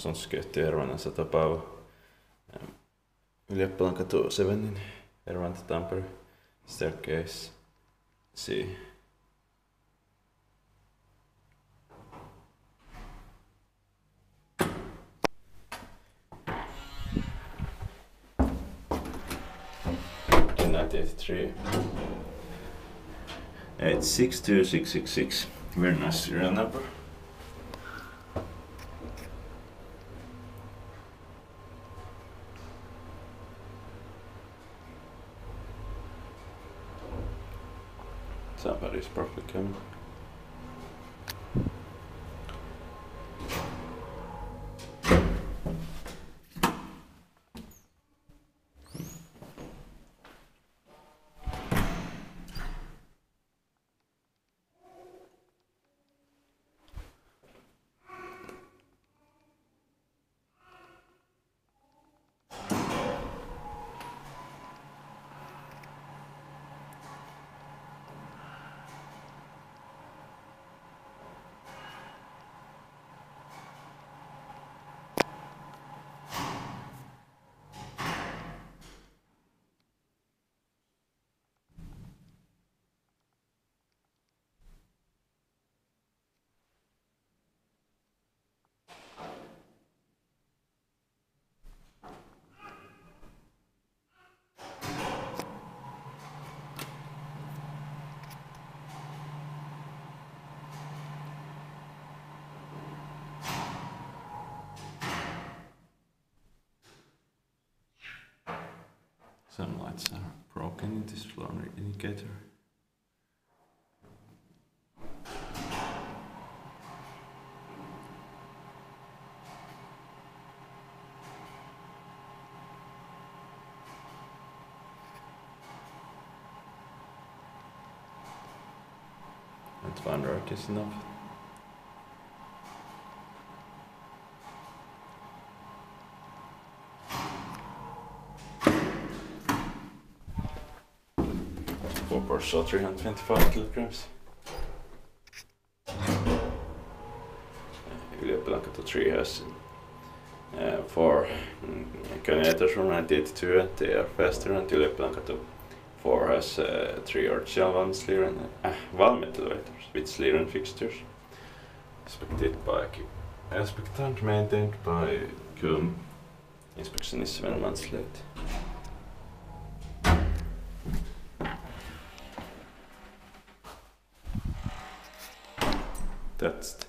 asuntoskyhtiö Hervannassa tapaava. Ylioppilan katu Sevenin Hervanta Tampere Staircase C. Three. It's six two six six six. Very nice serial Somebody's probably coming. Some lights are broken in this floor indicator. That's one rock is enough. top also 325 kilograms. Julia Blanca to 3 has uh, 4 kilometers from 1982, they are faster and Julia Blanca to 4 has uh, 3 artisan valmis leader uh, valmet elevators with leader fixtures. Inspected by Inspectant maintained by Kun. Inspection is 7 months late. That's.